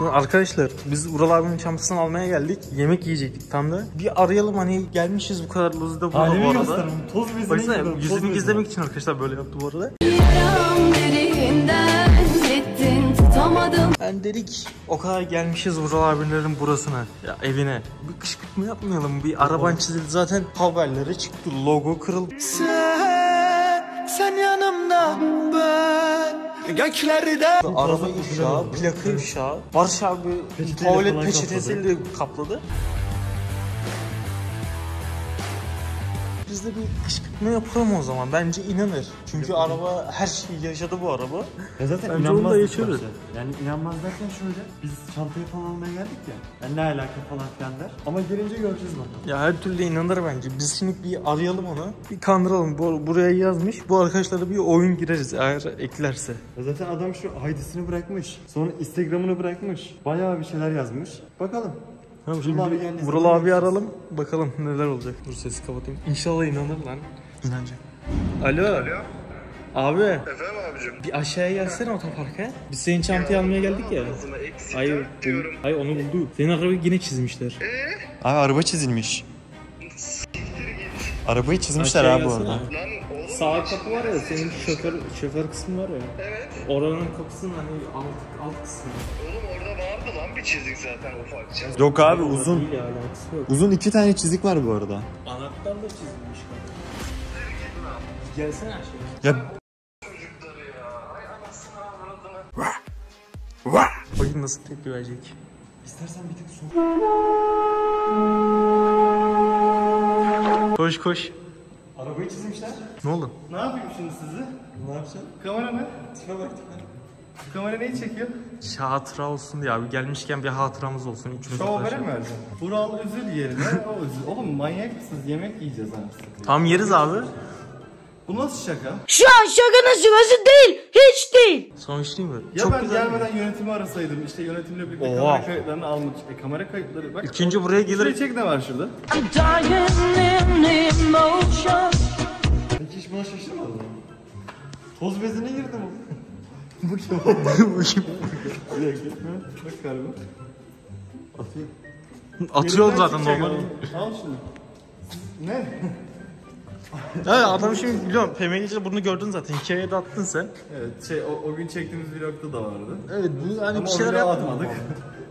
Şimdi arkadaşlar biz Ural abinin çantasını almaya geldik. Yemek yiyecektik tam da. Bir arayalım hani gelmişiz bu kadar hızlı burada bu Halimi arada. Toz bezine Baksana gidiyorum, yüzünü bezine. gizlemek için arkadaşlar böyle yaptı bu arada. Yaram derinden gittin tutamadım Ben dedik o kadar gelmişiz Ural abilerin burasına. Ya evine. Bir kışkırtma yapmayalım. Bir araban çizildi zaten haberlere çıktı. Logo kırıldı. Sen, sen yanımda ben göklerde Araba ifşa, plaka ifşa. Barış abi tuvalet peçetesiyle kapladı. Biz de bir kışkırtma yapalım o zaman. Bence inanır. Çünkü araba her şeyi yaşadı bu araba. Ya zaten Bence inanmaz yaşarız. Yani inanmaz derken şöyle. Biz çantayı falan almaya geldik ya. Yani ne alaka falan filan der. Ama gelince göreceğiz bakalım. Ya her türlü inanır bence. Biz şimdi bir arayalım onu. Bir kandıralım. Bu, buraya yazmış. Bu arkadaşlara bir oyun gireriz eğer eklerse. Ya zaten adam şu ID'sini bırakmış. Sonra Instagram'ını bırakmış. Bayağı bir şeyler yazmış. Bakalım. Tamam Vural abi şimdi geldi, Vural abi aralım. Bakalım neler olacak. Dur sesi kapatayım. İnşallah inanır lan. İnanacak. Alo. Alo. Abi. Efendim abicim. Bir aşağıya gelsene otoparka. Biz senin çantayı almaya geldik ya. Hayır, diyorum. hayır onu bulduk. Senin arabayı yine çizmişler. Abi araba çizilmiş. Arabayı çizmişler Aşağıya abi bu arada. Sağ kapı var ya senin şoför şoför kısmı var ya. evet. Oranın kapısının hani alt alt kısmı. Oğlum vardı lan bir çizik zaten ufakça. Yok abi uzun. Ya. Uzun iki tane çizik var bu arada. Anahtar da çizilmiş kanka. Gelsene aşağıya. Ya Çocukları ya. Ay anasını avradını. Bakayım nasıl tepki verecek. istersen bir tık su. Koş koş. Arabayı çizmişler. Ne oldu? Ne yapayım şimdi sizi? Ne yapacaksın? Kamera ne? Tipe bak tipe. Kamera neyi çekiyor? Hatıra olsun diye abi gelmişken bir hatıramız olsun. Üçümüz habere mi vereceksin? Vural üzül yerine o üzül. Oğlum manyak mısınız? Yemek yiyeceğiz anasını. Tam yeriz abi. Bu nasıl şaka? Şu an şakanın sırası değil. Hiç değil. Son iş değil mi? Ya Çok ben güzel. gelmeden yönetimi arasaydım işte yönetimle birlikte Oha. kamera kayıtlarını almış. E, kamera kayıtları bak. İkinci buraya gelir. çek ne var şurada? Peki hiç buna şaşırmadın mı? Toz bezine girdim. Bu kim? Bu kim? Bir dakika. Bak galiba. Atıyor. Elimden zaten normal. Al şunu. Ne? Evet adam şimdi biliyorum PMG'de bunu gördün zaten. Hikayeye de attın sen. Evet şey o, o gün çektiğimiz vlogda da vardı. Evet bu hani Ama bir şeyler yapmadık.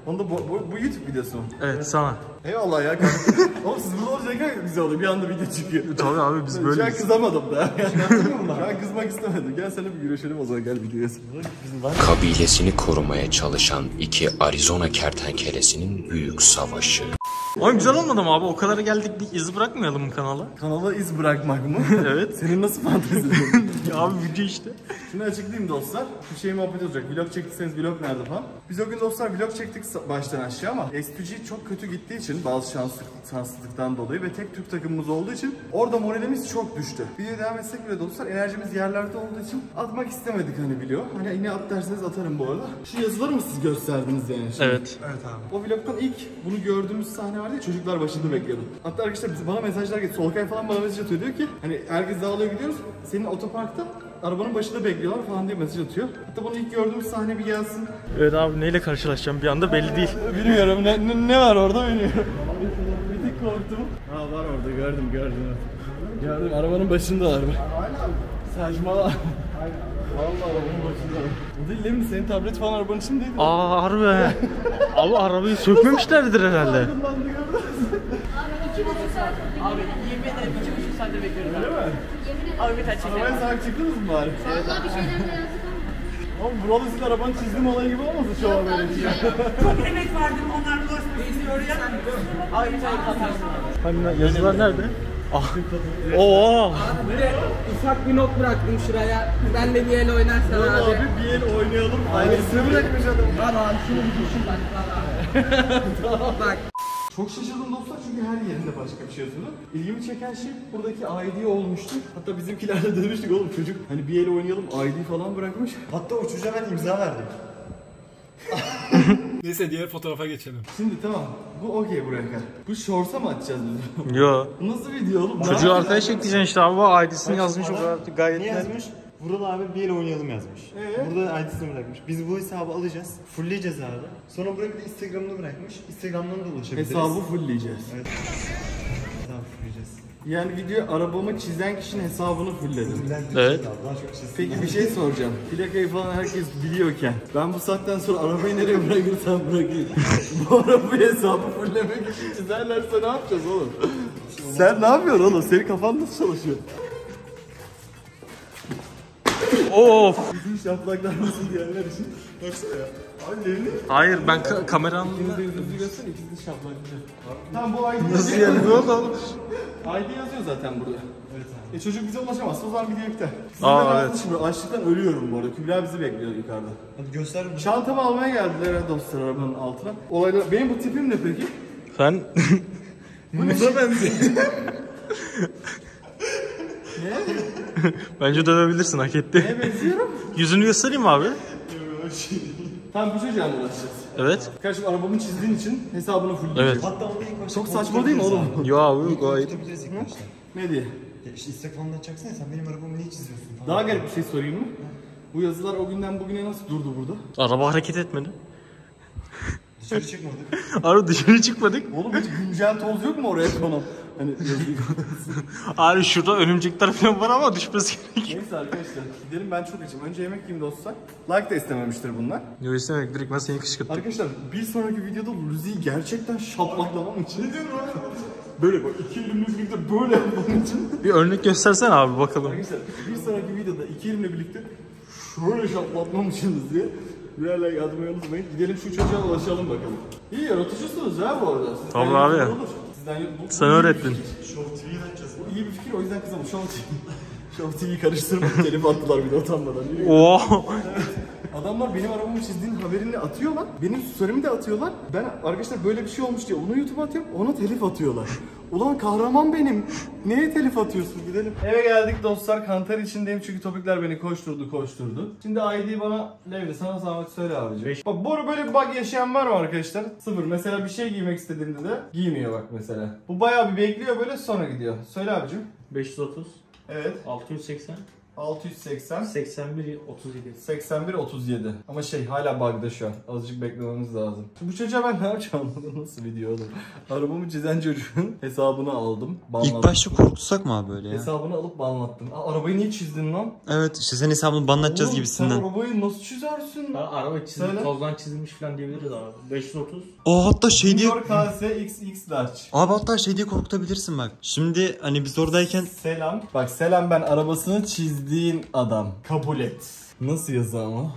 Onu da bu, bu, bu YouTube videosu mu? Evet sana. Eyvallah ya kanka. Oğlum siz burada olacak güzel oluyor. Bir anda video çıkıyor. Tabii abi biz Şu an kızamadım da. Şu an kızmak istemedim. Gel seninle bir güreşelim o zaman gel videoya. Var. kabilesini korumaya çalışan iki Arizona kertenkelesinin büyük savaşı. Oğlum güzel olmadı mı abi? O kadar geldik bir iz bırakmayalım mı kanala? Kanala iz bırakmak mı? Evet. Senin nasıl fantezilerin? Ya abi video işte. Şunu açıklayayım dostlar. Bir şey muhabbet olacak. Vlog çektiyseniz vlog nerede falan. Biz o gün dostlar vlog çektik baştan aşağı ama SPG çok kötü gittiği için bazı şanslık, şanssızlıktan dolayı ve tek Türk takımımız olduğu için orada moralimiz çok düştü. Videoya devam etsek bile dostlar enerjimiz yerlerde olduğu için atmak istemedik hani video. Hani yine at derseniz atarım bu arada. Şu yazıları mı siz gösterdiniz yani? şimdi? Evet. Evet abi. O vlogtan ilk bunu gördüğümüz sahne vardı ya çocuklar başında bekliyordu. Hatta arkadaşlar bana mesajlar geldi. Solkay falan bana mesaj atıyor diyor ki hani herkes dağılıyor gidiyoruz. Senin otoparkta arabanın başında bekliyorlar falan diye mesaj atıyor. Hatta bunu ilk gördüğümüz sahne bir gelsin. Evet abi neyle karşılaşacağım bir anda belli değil. Bilmiyorum ne, ne, ne var orada bilmiyorum. bir tık korktum. Ha var orada gördüm gördüm. Gördüm arabanın başındalar. Saçmalama. Vallahi arabanın başında. Bu değil değil mi? Senin tablet falan arabanın içindeydi. Aa harbi. Abi arabayı sökmemişlerdir herhalde. Aydınlandı gördün. Abi yemin ederim iki buçuk saatte bekliyorum. Değil mi? Abi bir kaç Arabaya sahip çıktınız mı bari? Vallahi bir şeyler de yazdık ama Oğlum buralı sizin arabanın çizdim olayı gibi olmasın şu an böyle için? Çok emek verdim onlar bulaşmasın oraya. Abi bir tane katarsın. Hani yazılar nerede? Ah. Oo. Böyle ufak bir not bıraktım şuraya. Ben de bir el oynarsan Abi, abi. bir el oynayalım. Aynısını bırakmış adam. Var abi şunu bir düşün bak. Bak. Çok şaşırdım dostlar çünkü her yerinde başka bir şey yazıyordu. İlgimi çeken şey buradaki ID olmuştu. Hatta bizimkilerle demiştik oğlum çocuk hani bir el oynayalım ID falan bırakmış. Hatta o çocuğa ben imza verdim. Neyse diğer fotoğrafa geçelim. Şimdi tamam bu okey buraya kadar. Bu shorts'a mı atacağız biz? Yo. bu nasıl video oğlum? Çocuğu yapacağız? arkadaş ekleyeceksin işte abi. ID'sini yazmış o kadar gayet Ne net. yazmış? Vural abi bir el oynayalım yazmış. Ee? Burada ID'sini bırakmış. Biz bu hesabı alacağız. Fullleyeceğiz abi. Sonra buraya bir de Instagram'ını bırakmış. Instagram'dan da ulaşabiliriz. Hesabı fullleyeceğiz. Hesabı fullleyeceğiz. Yani video arabamı çizen kişinin hesabını fullledim. Evet. Peki bir şey soracağım. Plakayı falan herkes biliyorken ben bu saatten sonra arabayı nereye bırakırsam bırakayım. bu arabayı hesabı fulllemek için çizerlerse ne yapacağız oğlum? Sen ne yapıyorsun oğlum? Senin kafan nasıl çalışıyor? Of. Bizim şaplaklar nasıl diyenler için. Baksana ya. Abi lerini Hayır ben ka- kameranın... yüzü göster ikisi de şaplaklı. Tamam bu ID Nasıl yani? Ne oldu? ID yazıyor zaten burada. Evet abi. E çocuk bize ulaşamazsa o zaman video iptal. Sizin Aa, evet. arkadaşım, Açlıktan ölüyorum bu arada. Kübra bizi bekliyor yukarıda. Hadi göster bir Çantamı almaya geldiler dostlar arabanın altına. Olaylar... Benim bu tipim ne peki? Sen... Muza benziyor. Ne? Bence dövebilirsin hak etti. Neye benziyorum? Yüzünü göstereyim mi abi? Tamam bu çocuğa mı ulaşacağız? Evet. Kardeşim arabamı çizdiğin için hesabını full. Evet. Hatta onu ilk başta Çok saçma değil mi oğlum? Yo abi gayet. Konuşabiliriz ilk başta. Ne diye? Ya işte istek falan açacaksın ya sen benim arabamı niye çiziyorsun. Daha garip bir şey sorayım mı? Bu yazılar o günden bugüne nasıl durdu burada? Araba hareket etmedi. Dışarı çıkmadık. Abi dışarı çıkmadık. Oğlum hiç güncel toz yok mu oraya konan? Hani Abi şurada örümcekler falan var ama düşmesi gerek. Neyse arkadaşlar gidelim ben çok açım. Önce yemek yiyeyim dostlar. Like de istememiştir bunlar. Yo istemek direkt ben seni kışkırttım. Arkadaşlar bir sonraki videoda Luzi'yi gerçekten şaplaklamam için. Ne diyorsun Böyle bak iki elimle birlikte böyle yapmam için. Bir örnek göstersene abi bakalım. Arkadaşlar bir sonraki videoda iki elimle birlikte şöyle şaplatmam için diye birer like atmayı unutmayın. Gidelim şu çocuğa ulaşalım bakalım. İyi yaratıcısınız ha bu arada. Sizden Tabii abi. olur. Sizden bu, bu Sen iyi bir öğrettin. fikir. Bu iyi bir fikir o yüzden kızım Show TV. Show TV'yi karıştırmak telif attılar bir de utanmadan. Yürü. Adamlar benim arabamı çizdiğin haberini atıyorlar. Benim story'imi de atıyorlar. Ben arkadaşlar böyle bir şey olmuş diye onu YouTube'a atıyorum. Ona telif atıyorlar. Ulan kahraman benim. Neye telif atıyorsun? Gidelim. Eve geldik dostlar. Kantar içindeyim çünkü topikler beni koşturdu koşturdu. Şimdi ID bana Levli sana zahmet söyle abicim. Bak bu böyle bir bug yaşayan var mı arkadaşlar? Sıfır. Mesela bir şey giymek istediğimde de giymiyor bak mesela. Bu bayağı bir bekliyor böyle sonra gidiyor. Söyle abicim. 530, Evet. 680, 680. 81, 37. 81 37. Ama şey hala bug'da şu an. Azıcık beklememiz lazım. Bu çocuğa ben ne yapacağım? Nasıl video oğlum? Arabamı çizen çocuğun hesabını aldım. Banlattım. İlk başta korkutsak mı abi böyle ya? Hesabını alıp banlattım. Aa, arabayı niye çizdin lan? Evet işte sen hesabını banlatacağız Oğlum, gibisinden. Sen arabayı nasıl çizersin? Ha, araba çizim, Söyle. tozdan çizilmiş falan diyebiliriz abi. 530. Aa hatta şey diye... Junior KS XX Large. Abi hatta şey diye korkutabilirsin bak. Şimdi hani biz oradayken Selam. Bak selam ben arabasını çizdiğin adam. Kabul et. Nasıl yazı ama?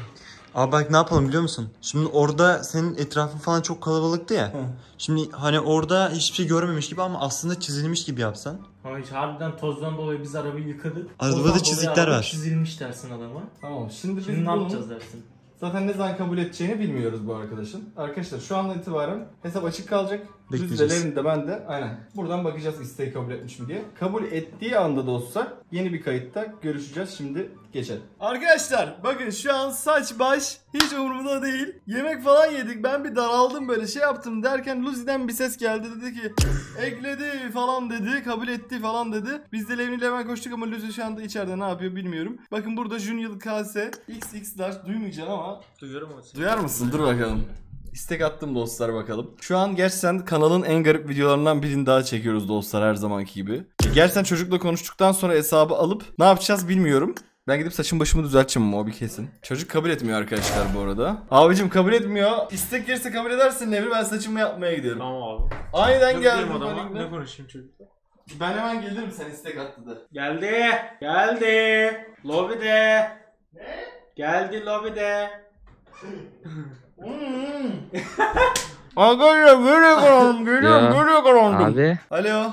Abi bak ne yapalım biliyor musun? Şimdi orada senin etrafın falan çok kalabalıktı ya. Şimdi hani orada hiçbir şey görmemiş gibi ama aslında çizilmiş gibi yapsan. Hiç harbiden tozdan dolayı biz arabayı yıkadık. Arabada dolayı çizikler araba var. Çizilmiş dersin adama. Tamam şimdi biz Şimdi ne bunu- yapacağız dersin. Zaten ne zaman kabul edeceğini bilmiyoruz bu arkadaşın. Arkadaşlar şu andan itibaren hesap açık kalacak. Bekleyeceğiz. Rüzgar'ın de ben de aynen. Buradan bakacağız isteği kabul etmiş mi diye. Kabul ettiği anda dostlar yeni bir kayıtta görüşeceğiz. Şimdi geçelim. Arkadaşlar bakın şu an saç baş hiç umurumda değil. Yemek falan yedik. Ben bir daraldım böyle şey yaptım derken Lucy'den bir ses geldi dedi ki ekledi falan dedi kabul etti falan dedi. Biz de Levni ile hemen koştuk ama Lucy şu anda içeride ne yapıyor bilmiyorum. Bakın burada Junior KS XX duymayacaksın ama Duyuyorum ama. Duyar mısın? Dur bakalım. İstek attım dostlar bakalım. Şu an gerçekten kanalın en garip videolarından birini daha çekiyoruz dostlar her zamanki gibi. Gerçekten çocukla konuştuktan sonra hesabı alıp ne yapacağız bilmiyorum. Ben gidip saçım başımı düzelteceğim ama o bir kesin. Çocuk kabul etmiyor arkadaşlar bu arada. Abicim kabul etmiyor. İstek gelirse kabul edersin Nevri ben saçımı yapmaya gidiyorum. Tamam abi. Aniden Yok geldim. adama. Ne konuşayım çocukla? Ben hemen gelirim sen istek attı da. Geldi. Geldi. Lobide. Ne? Geldi lobide. Arkadaşlar böyle kalalım. Geliyorum Ya, böyle kalalım. Abi Alo.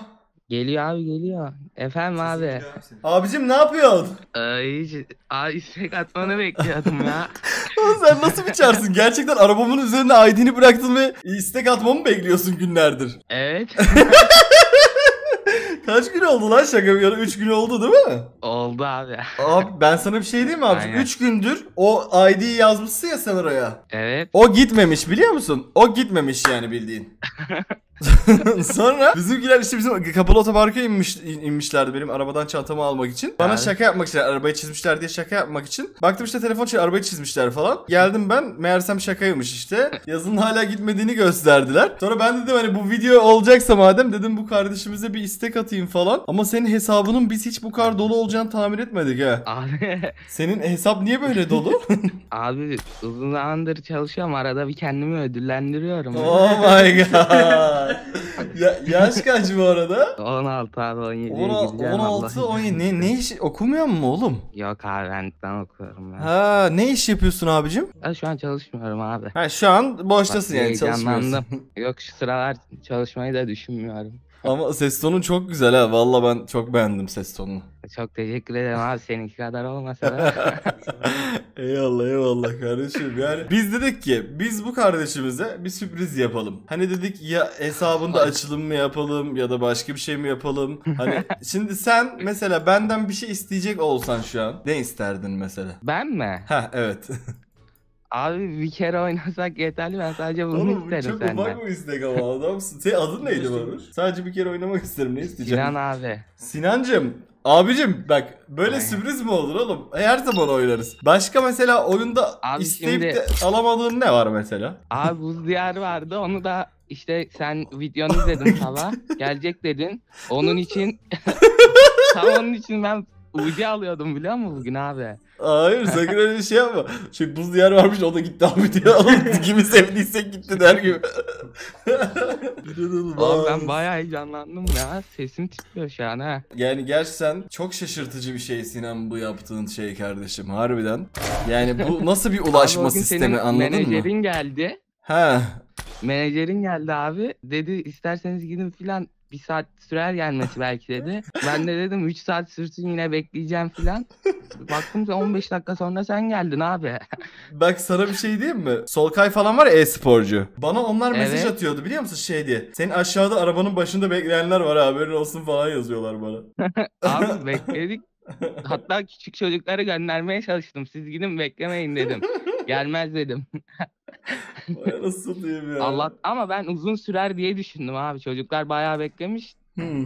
geliyor abi geliyor. Efendim abi. Abicim ne yapıyorsun? Ee, hiç abi istek atmanı bekliyordum ya. Oğlum sen nasıl bir çarsın? Gerçekten arabamın üzerine ID'ni bıraktın ve istek atmamı mı bekliyorsun günlerdir? Evet. Oldu lan şaka bir yana? 3 gün oldu değil mi? Oldu abi. Abi ben sana bir şey diyeyim mi? Aynen. 3 gündür o ID'yi yazmışsın ya sen oraya. Evet. O gitmemiş biliyor musun? O gitmemiş yani bildiğin. Sonra bizimkiler işte bizim kapalı otoparka inmiş, in- inmişlerdi benim arabadan çantamı almak için. Bana Evet. şaka yapmak için arabayı çizmişler diye şaka yapmak için. Baktım işte telefon için arabayı çizmişler falan. Geldim ben meğersem şakaymış işte. Yazının hala gitmediğini gösterdiler. Sonra ben dedim hani bu video olacaksa madem dedim bu kardeşimize bir istek atayım falan. Ama senin hesabının biz hiç bu kadar dolu olacağını tahmin etmedik ha. Abi, Senin hesap niye böyle dolu? abi uzun zamandır çalışıyorum. Arada bir kendimi ödüllendiriyorum. oh my god. Ya, yaş kaç bu arada? 16 abi 17'ye 16, gideceğim 16 Allah. 17 ne, ne iş okumuyor mu oğlum? Yok abi ben ben okuyorum ben. Ha ne iş yapıyorsun abicim? Ben şu an çalışmıyorum abi. Ha şu an boştasın Bak, yani çalışmıyorsun. Yok şu sıralar çalışmayı da düşünmüyorum. Ama ses tonun çok güzel ha. Valla ben çok beğendim ses tonunu. Çok teşekkür ederim abi seninki kadar olmasa da. eyvallah eyvallah kardeşim. Yani biz dedik ki biz bu kardeşimize bir sürpriz yapalım. Hani dedik ya hesabında açılım mı yapalım ya da başka bir şey mi yapalım? Hani şimdi sen mesela benden bir şey isteyecek olsan şu an ne isterdin mesela? ben mi? Ha evet. Abi bir kere oynasak yeterli ben sadece bunu Oğlum bu isterim çok senden. ufak bir istek ama adamsın. Senin adın neydi Barış? Sadece bir kere oynamak isterim. Ne isteyeceğim? Sinan abi. Sinancım. Abicim bak böyle Aynen. sürpriz mi olur oğlum? Her zaman oynarız. Başka mesela oyunda Abi isteyip şimdi- de alamadığın ne var mesela? Abi buz diyarı vardı onu da işte sen videonu izledin sabah. Gelecek dedin. Onun için tam onun için ben UC alıyordum biliyor musun bugün abi? Hayır sakın öyle bir şey yapma. Şey buz diyar varmış o da gitti abi diye alıp kimi sevdiysek gitti der gibi. Abi ben bayağı heyecanlandım ya. Sesim titriyor şu an ha. Yani gerçekten çok şaşırtıcı bir şey Sinan bu yaptığın şey kardeşim harbiden. Yani bu nasıl bir ulaşma Abi sistemi senin anladın mı? menajerin geldi. Ha. Menajerin geldi abi. Dedi isterseniz gidin filan bir saat sürer gelmesi belki dedi. Ben de dedim 3 saat sürsün yine bekleyeceğim filan. Baktım ki 15 dakika sonra sen geldin abi. Bak sana bir şey diyeyim mi? Solkay falan var ya e-sporcu. Bana onlar mesaj Evet. atıyordu biliyor musun şey diye. Senin aşağıda arabanın başında bekleyenler var haberin olsun falan yazıyorlar bana. Abi bekledik. Hatta küçük çocukları göndermeye çalıştım. Siz gidin beklemeyin dedim. Gelmez dedim. Nasıl diyeyim ya. Allah ama ben uzun sürer diye düşündüm abi. Çocuklar bayağı beklemiş. Hmm.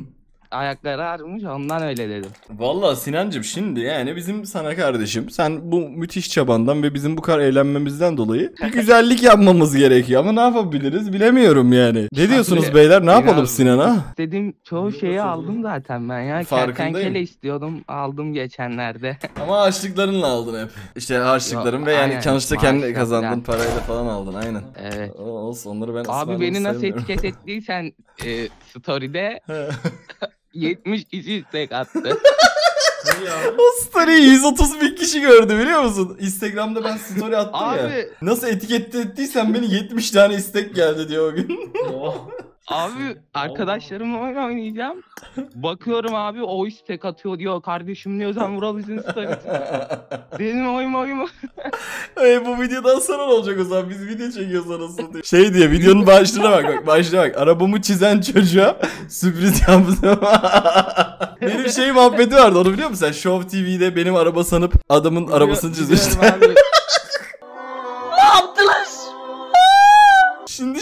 Ayakları ağrımış ondan öyle dedim. Valla Sinancım şimdi yani bizim sana kardeşim sen bu müthiş çabandan ve bizim bu kadar eğlenmemizden dolayı bir güzellik yapmamız gerekiyor ama ne yapabiliriz bilemiyorum yani. Ne diyorsunuz Abi, beyler ne yapalım Sinan'a? Dediğim çoğu şeyi aldım zaten ben ya. Farkındayım. Kertenkele istiyordum aldım geçenlerde. Ama harçlıklarınla aldın hep. İşte harçlıkların Yok, ve yani aynen. çalışta kendi Maaşlar kazandığın falan. parayla falan aldın aynen. Evet. O- Olsun onları ben Abi ısmarlamayı beni nasıl sevmiyorum. etiket ettiysen e, story'de 70 kişi istek attı. O story'i 130 bin kişi gördü biliyor musun? Instagram'da ben story attım ya. Abi. Nasıl etiket ettiysen beni 70 tane istek geldi diyor o gün. Abi arkadaşlarımla oyun oynayacağım. Bakıyorum abi o istek atıyor diyor. Kardeşim diyor sen Vural izin story'si. Dedim oyun oyun. e, bu videodan sonra ne olacak o zaman? Biz video çekiyoruz anasını diye. Şey diye videonun başlığına bak bak başlığına bak. Arabamı çizen çocuğa sürpriz yaptım. benim şey muhabbeti vardı onu biliyor musun sen? Show TV'de benim araba sanıp adamın arabasını çizmişler.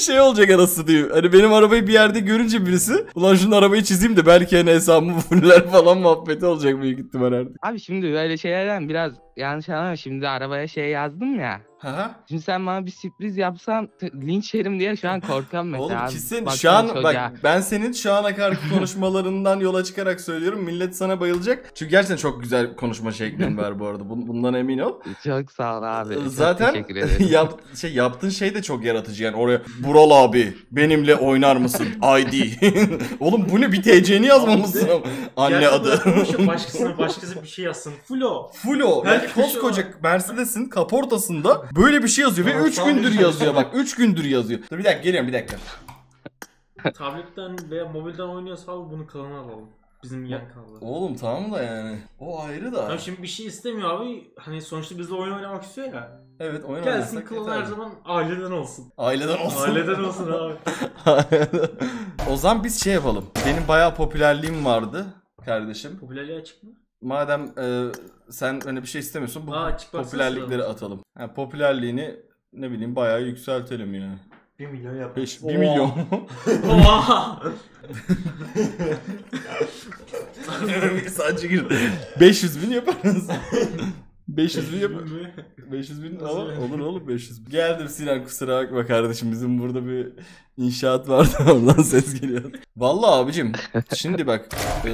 Şey olacak anasını diyeyim. Hani benim arabayı bir yerde görünce birisi ulan şunun arabayı çizeyim de belki hani hesabımı fuller falan muhabbeti olacak büyük ihtimal artık. Abi şimdi böyle şeylerden biraz yanlış anlama. Şimdi arabaya şey yazdım ya. Aha. Şimdi sen bana bir sürpriz yapsan linç yerim diye şu an korkuyorum mesela. Oğlum kesin Baksana şu an çocuğa. bak ben senin şu ana kadar konuşmalarından yola çıkarak söylüyorum. Millet sana bayılacak. Çünkü gerçekten çok güzel konuşma şeklin var bu arada. Bun- Bundan emin ol. Çok sağ ol abi. Zaten teşekkür ederim. yap, şey yaptığın şey de çok yaratıcı yani oraya Bural abi benimle oynar mısın? ID. Oğlum bu ne bir TC'ni yazmamışsın. Anne adı. Başkasına başkası bir şey yazsın. Fulo. Fulo. Yani koskoca Mercedes'in kaportasında böyle bir şey yazıyor ve Tamam, 3 tamam, gündür yazıyor bak 3 gündür yazıyor. Dur bir dakika geliyorum bir dakika. Tabletten veya mobilden oynuyorsa abi bunu kalına alalım. Bizim yan kaldı. Oğlum tamam da yani. O ayrı da. Ya şimdi bir şey istemiyor abi. Hani sonuçta bizle oyun oynamak istiyor ya. Evet oyun Gelsin yeter. her zaman aileden olsun. Aileden olsun. Aileden olsun abi. o zaman biz şey yapalım. Benim bayağı popülerliğim vardı kardeşim. Popülerliği açık mı? Madem e, sen hani bir şey istemiyorsun bu Aa, popülerlikleri atalım. Yani popülerliğini ne bileyim bayağı yükseltelim yani. 1 milyon yapmak 5 1 milyon. Oha! Sadece gir. 500 bin yaparız. 500 bin yap. 500 bin ama olur oğlum 500 bin. Geldim Sinan kusura bakma kardeşim bizim burada bir inşaat vardı oradan ses geliyor. Vallahi abicim şimdi bak e,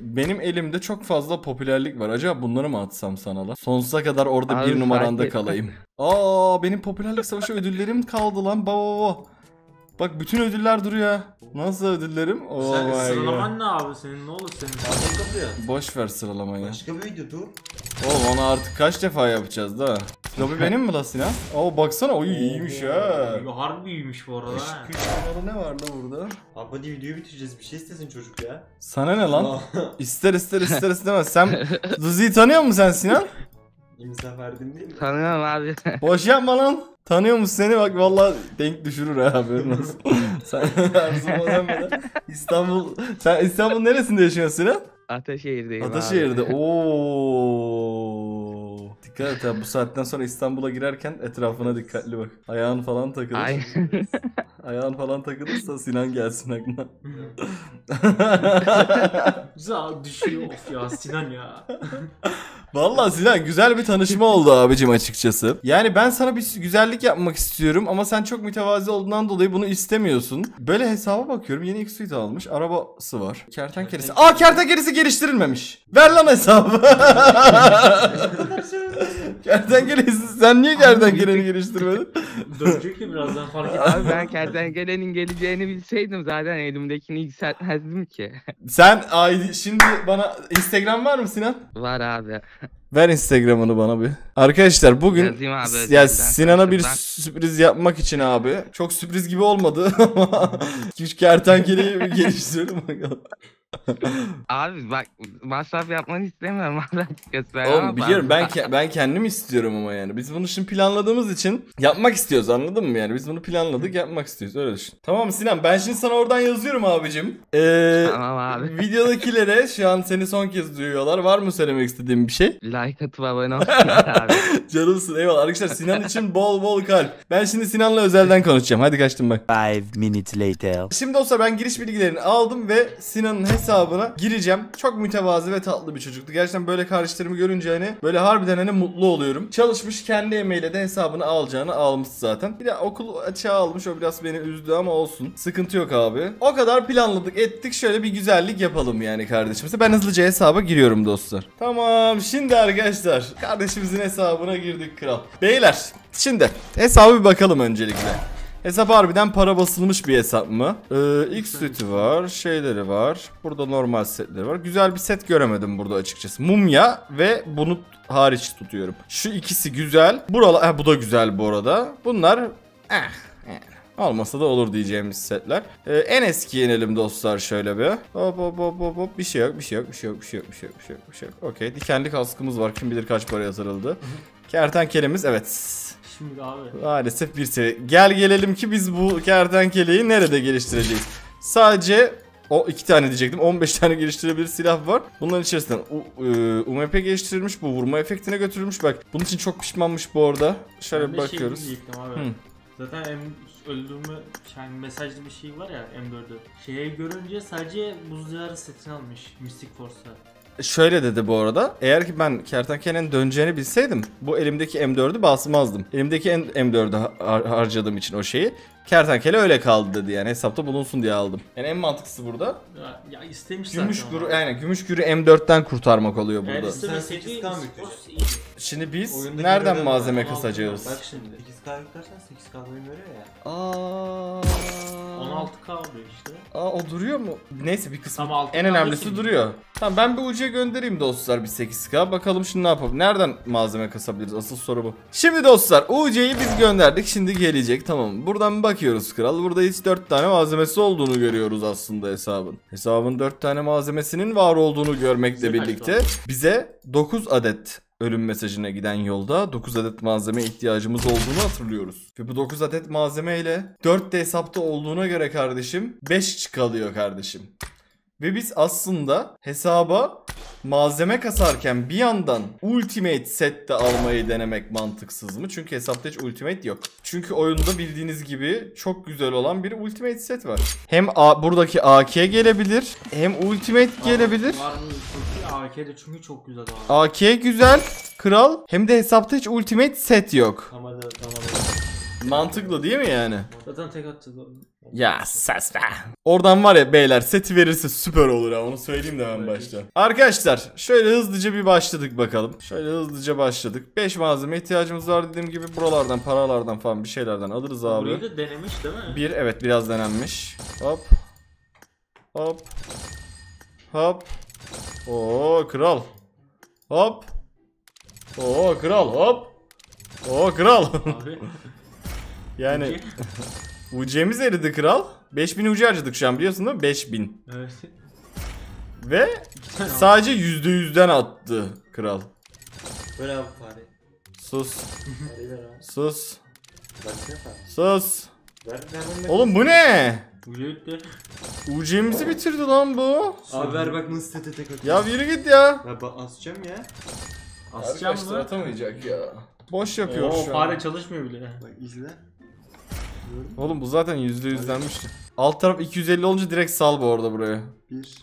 benim elimde çok fazla popülerlik var. Acaba bunları mı atsam sana la? Sonsuza kadar orada Abi bir numaranda kalayım. Aa benim popülerlik savaşı ödüllerim kaldı lan. Baba baba. Bak bütün ödüller duruyor. Nasıl ödüllerim? Oh Sen sıralaman ne abi senin ne olur senin? Boş ver sıralamayı. Başka bir video dur. Oğlum onu artık kaç defa yapacağız da? Lobi benim mi la Sinan? Oo baksana oyu iyiymiş ha. Harbi iyiymiş bu arada. Kış ne var da burada? Abi hadi videoyu bitireceğiz. Bir şey istesin çocuk ya. Sana ne lan? İster ister ister istemez. Sen Luzi'yi tanıyor musun sen Sinan? İmza verdim değil mi? Tanıyorum abi. Boş yapma lan. Tanıyor musun seni? Bak vallahi denk düşürür ha haberin olsun. sen böyle İstanbul... Sen İstanbul neresinde yaşıyorsun Sinan? Ataşehir'deyim abi. Ataşehir'de. Oo. Dikkat et ha bu saatten sonra İstanbul'a girerken etrafına dikkatli bak. Ayağın falan takılır. Ay. Ayağın falan takılırsa Sinan gelsin aklına. Güzel düşüyor of ya Sinan ya. Vallahi Sinan güzel bir tanışma oldu abicim açıkçası. Yani ben sana bir güzellik yapmak istiyorum ama sen çok mütevazi olduğundan dolayı bunu istemiyorsun. Böyle hesaba bakıyorum yeni X-Suite almış. Arabası var. Kertenkelesi. Aa kertenkelesi geliştirilmemiş. Ver lan hesabı. kertenkelesi sen niye kertenkeleni geliştirmedin? Dönecek de birazdan fark et. Abi ben kertenkelenin geleceğini bilseydim zaten elimdekini yükseltmezdim ki. Sen ID şimdi bana Instagram var mı Sinan? Var abi. Ver Instagram'ını bana bir. Arkadaşlar bugün Yazayım abi s- ya Sinan'a bir sürpriz yapmak için abi. Çok sürpriz gibi olmadı ama hiç kertenkeleyi bir geliştirelim bakalım. Abi bak masraf yapmanı istemiyorum abi açıkçası. Oğlum biliyorum ben ke- ben kendim istiyorum ama yani. Biz bunu şimdi planladığımız için yapmak istiyoruz anladın mı yani? Biz bunu planladık yapmak istiyoruz öyle düşün. Tamam mı Sinan ben şimdi sana oradan yazıyorum abicim. Ee, Tamam abi. videodakilere şu an seni son kez duyuyorlar. Var mı söylemek istediğin bir şey? Like atıp abone olsunlar abi. Canımsın eyvallah. Arkadaşlar Sinan için bol bol kalp. Ben şimdi Sinan'la özelden konuşacağım. Hadi kaçtım bak. 5 minutes later. Şimdi dostlar ben giriş bilgilerini aldım ve Sinan'ın hesabına gireceğim. Çok mütevazı ve tatlı bir çocuktu. Gerçekten böyle kardeşlerimi görünce hani böyle harbiden hani mutlu oluyorum. Çalışmış kendi emeğiyle de hesabını alacağını almış zaten. Bir de okul açığa almış o biraz beni üzdü ama olsun. Sıkıntı yok abi. O kadar planladık ettik şöyle bir güzellik yapalım yani kardeşimize. Ben hızlıca hesaba giriyorum dostlar. Tamam şimdi arkadaşlar kardeşimizin hesabına girdik kral. Beyler şimdi hesaba bir bakalım öncelikle. Hesap harbiden para basılmış bir hesap mı? Ee, X seti var, şeyleri var. Burada normal setleri var. Güzel bir set göremedim burada açıkçası. Mumya ve bunu hariç tutuyorum. Şu ikisi güzel. Buralar, ha, bu da güzel bu arada. Bunlar eh, yani. Olmasa da olur diyeceğimiz setler. Ee, en eski inelim dostlar şöyle bir. Hop hop hop hop hop. Bir şey yok, bir şey yok, bir şey yok, bir şey yok, bir şey yok, bir şey yok, bir şey yok. Okey. Dikenli kaskımız var. Kim bilir kaç para yatırıldı. Kertenkelemiz evet. Şimdi abi. Maalesef bir seviye. Gel gelelim ki biz bu kertenkeleyi nerede geliştireceğiz? Sadece o iki tane diyecektim. 15 tane geliştirebilir silah var. Bunların içerisinden U- e, UMP geliştirilmiş. Bu vurma efektine götürülmüş. Bak bunun için çok pişmanmış bu arada. Şöyle Ben bir şey bakıyoruz. diyecektim abi. Hı. Zaten M öldürme yani mesajlı bir şey var ya M4'ü. Şeye görünce sadece buz diyarı setini almış Mystic Force'ta. Şöyle dedi bu arada. Eğer ki ben kertenkelenin döneceğini bilseydim bu elimdeki M4'ü basmazdım. Elimdeki en- M4'ü har- harcadığım için o şeyi. Kertenkele öyle kaldı dedi yani hesapta bulunsun diye aldım. Yani en mantıklısı burada Ya, ya istemiş gümüş zaten. ama. yani gümüş gürü M4'ten kurtarmak oluyor burada. istemeseydi Sen 8K mı Mystic Force yükleyeceksin? iyi. Şimdi biz Oyundaki nereden görevler malzeme var. kasacağız? Bak şimdi 8K yüklersen 8K oyun veriyor ya. Aa. Onu 6K oluyor işte. Aa o duruyor mu? Neyse bir kısmı. Ama altı en önemlisi kim? duruyor. Tamam ben bir ucuya göndereyim dostlar bir 8K. Bakalım şimdi ne yapalım. Nereden malzeme kasabiliriz? Asıl soru bu. Şimdi dostlar UC'yi biz gönderdik. Şimdi gelecek. Tamam. Buradan bakıyoruz kral. Burada hiç 4 tane malzemesi olduğunu görüyoruz aslında hesabın. Hesabın 4 tane malzemesinin var olduğunu görmekle kaç birlikte bize 9 adet ölüm mesajına giden yolda 9 adet malzeme ihtiyacımız olduğunu hatırlıyoruz. Ve bu 9 adet malzeme ile 4 de hesapta olduğuna göre kardeşim 5 kalıyor kardeşim. Ve biz aslında hesaba malzeme kasarken bir yandan ultimate set de almayı denemek mantıksız mı? Çünkü hesapta hiç ultimate yok. Çünkü oyunda bildiğiniz gibi çok güzel olan bir ultimate set var. Hem A- buradaki AK gelebilir hem ultimate gelebilir. Var mı? İyi. AK'de çünkü çok güzel abi. AK güzel, kral. Hem de hesapta hiç ultimate set yok. Tamam. Mantıklı değil mi yani? Zaten tek abi. Ya ses be. Oradan var ya beyler seti verirse süper olur ha onu söyleyeyim de ben başta. Arkadaşlar şöyle hızlıca bir başladık bakalım. Şöyle hızlıca başladık. 5 malzeme ihtiyacımız var dediğim gibi buralardan paralardan falan bir şeylerden alırız abi. Burayı da denemiş değil mi? Bir evet biraz denenmiş. Hop. Hop. Hop. Oo kral. Hop. Oo kral hop. Oo kral. Yani UC'miz eridi kral. 5000 UC harcadık şu an biliyorsun değil mi? 5000. evet. Ve sadece %100'den attı kral. Böyle abi fare. Sus. Sus. Fare. Sus. Oğlum bu ne? Uyuyordu. UC'mizi bitirdi lan bu. Abi ver bak nasıl tete tek atıyor. Ya yürü git ya. Ya asacağım ya. Asacağım Arkadaşlar mı? atamayacak ya. Boş yapıyor Oo şu fare an. çalışmıyor bile. Bak izle. Oğlum bu zaten %100'lenmişti. Alt taraf 250 olunca direkt sal bu arada buraya. 1,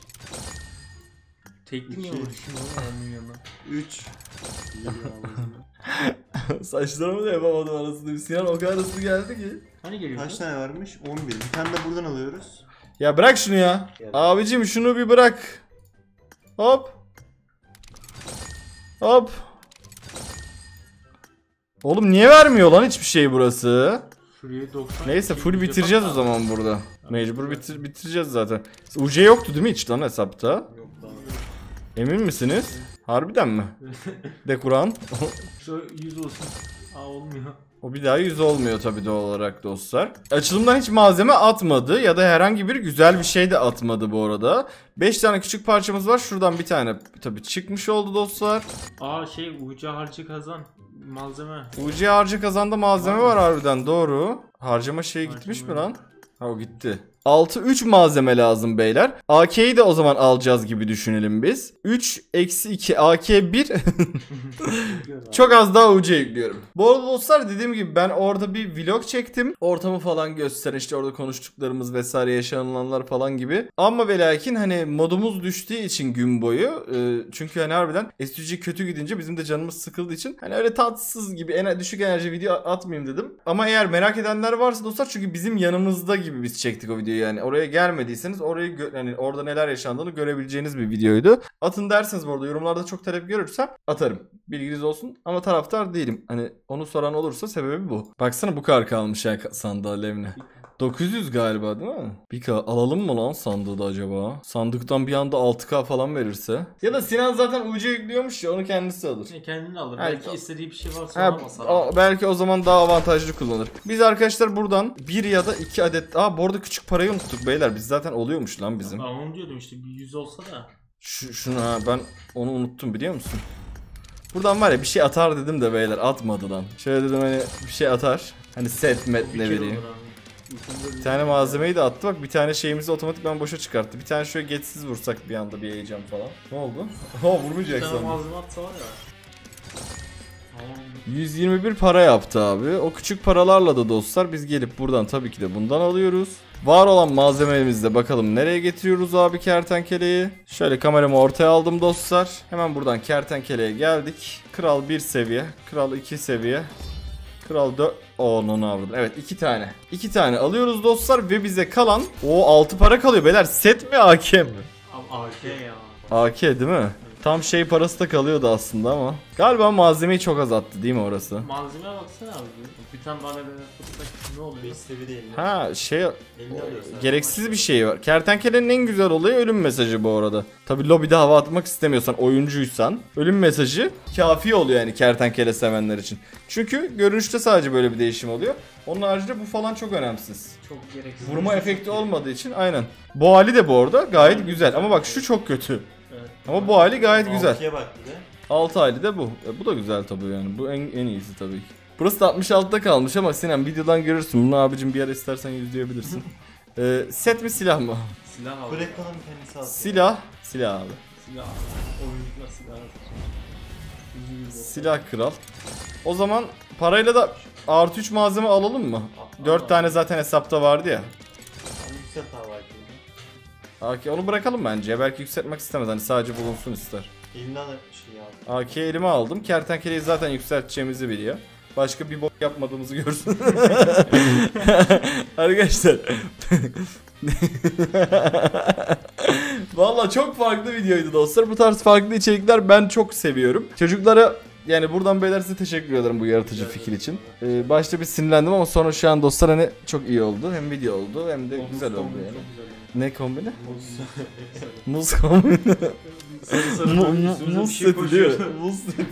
Tekli mi İki. uğraşıyor oğlum onun yanına? 3. Saçlarımı da yapamadım arasında. Bir Sinan o kadar hızlı geldi ki. Hani geliyor? Kaç tane varmış? 11. Bir tane de buradan alıyoruz. Ya bırak şunu ya. Abicim şunu bir bırak. Hop. Hop. Oğlum niye vermiyor lan hiçbir şey burası? Şuraya 90. Neyse full bitireceğiz o zaman burada. Mecbur bitir bitireceğiz zaten. UC yoktu değil mi hiç lan hesapta? Yok daha. Emin misiniz? Harbiden mi? De Kur'an. Şu 100 olsun. Aa olmuyor. O bir daha yüz olmuyor tabii doğal olarak dostlar. Açılımdan hiç malzeme atmadı ya da herhangi bir güzel bir şey de atmadı bu arada. 5 tane küçük parçamız var. Şuradan bir tane tabii çıkmış oldu dostlar. Aa şey uca harcı kazan. Malzeme. UC harcı kazanda malzeme var harbiden doğru. Harcama şeyi gitmiş mi lan? Ha o gitti. 6 3 malzeme lazım beyler. AK'yi de o zaman alacağız gibi düşünelim biz. 3 eksi 2 AK 1 Çok az daha UC yüklüyorum. Bu arada dostlar dediğim gibi ben orada bir vlog çektim. Ortamı falan göster işte orada konuştuklarımız vesaire yaşanılanlar falan gibi. Ama ve lakin hani modumuz düştüğü için gün boyu. e, çünkü hani harbiden SUG kötü gidince bizim de canımız sıkıldığı için hani öyle tatsız gibi en düşük enerji video atmayayım dedim. Ama eğer merak edenler varsa dostlar çünkü bizim yanımızda gibi biz çektik o videoyu yani. Oraya gelmediyseniz orayı yani orada neler yaşandığını görebileceğiniz bir videoydu. Atın derseniz bu arada yorumlarda çok talep görürsem atarım. Bilginiz olsun ama taraftar değilim. Hani onu soran olursa sebebi bu. Baksana bu kadar kalmış ya sandalyemle. 900 galiba değil mi? Bir K alalım mı lan sandığı da acaba? Sandıktan bir anda 6K falan verirse. Ya da Sinan zaten UC yüklüyormuş ya onu kendisi alır. Ne kendini alır. Evet. Belki istediği bir şey varsa Ha, o- belki o zaman daha avantajlı kullanır. Biz arkadaşlar buradan bir ya da iki adet... Aa bu arada küçük parayı unuttuk beyler. Biz zaten oluyormuş lan bizim. Ben onu diyordum işte bir 100 olsa da. Şu, şunu ha ben onu unuttum biliyor musun? Buradan var ya bir şey atar dedim de beyler atmadı lan. Şöyle dedim hani bir şey atar. Hani set met ne bileyim. Bir tane malzemeyi de attı bak bir tane şeyimizi otomatikman boşa çıkarttı. Bir tane şöyle geçsiz vursak bir anda bir heyecan falan. Ne oldu? Ha Bir vurmayacak tane sandım. malzeme atsa var ya. Tamam. 121 para yaptı abi. O küçük paralarla da dostlar biz gelip buradan tabii ki de bundan alıyoruz. Var olan malzememizde bakalım nereye getiriyoruz abi kertenkeleyi. Şöyle kameramı ortaya aldım dostlar. Hemen buradan kertenkeleye geldik. Kral 1 seviye, kral 2 seviye, kral 4... Onun avradım. Evet iki tane. İki tane alıyoruz dostlar ve bize kalan o 6 para kalıyor beyler. Set mi AK mi? Abi AK ya. AK değil mi? Tam şey parası da kalıyordu aslında ama. Galiba malzemeyi çok azalttı değil mi orası? Malzemeye baksana abi. Bir tane bana tutsak ne oluyor? 5 seviye değil. Ha şey alıyorsun. gereksiz bir şey var. Kertenkelenin en güzel olayı ölüm mesajı bu arada. Tabi lobide hava atmak istemiyorsan, oyuncuysan ölüm mesajı kafi oluyor yani kertenkele sevenler için. Çünkü görünüşte sadece böyle bir değişim oluyor. Onun haricinde bu falan çok önemsiz. Çok gereksiz. Vurma efekti olmadığı için aynen. Bu hali de bu arada gayet güzel ama bak şu çok kötü. Ama bu hali gayet güzel. Altıya bak bir de. 6 hali de bu. E, bu da güzel tabii yani. Bu en, en iyisi tabii ki. Burası da 66'da kalmış ama Sinan videodan görürsün. Bunu abicim bir ara istersen yüzleyebilirsin. Ee, set mi silah mı? Silah al. Kurekan'ın kendisi aldı. Silah. Silah abi. Silah. Oyuncular silah. Silah kral. O zaman parayla da artı 3 malzeme alalım mı? 4 tane zaten hesapta vardı ya. Yükselt abi. AK onu bırakalım bence. Belki yükseltmek istemez. Hani sadece bulunsun ister. Elinden de şey aldı. AK elime aldım. Kertenkeleyi zaten yükselteceğimizi biliyor. Başka bir bok yapmadığımızı görsün. Arkadaşlar. Valla çok farklı videoydu dostlar. Bu tarz farklı içerikler ben çok seviyorum. Çocuklara yani buradan beyler size teşekkür ederim bu yaratıcı fikir için. Ee, başta bir sinirlendim ama sonra şu an dostlar hani çok iyi oldu. Hem video oldu hem de güzel oldu yani. Ne kombini? Muz kombini. Mu- mu- Muz seti değil mi? Muz seti.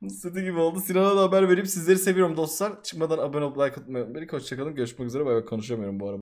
Muz seti gibi oldu. Sinan'a da haber verip sizleri seviyorum dostlar. Çıkmadan abone olup like atmayı unutmayın. Hoşçakalın. Görüşmek üzere. Bay bay konuşamıyorum bu arada.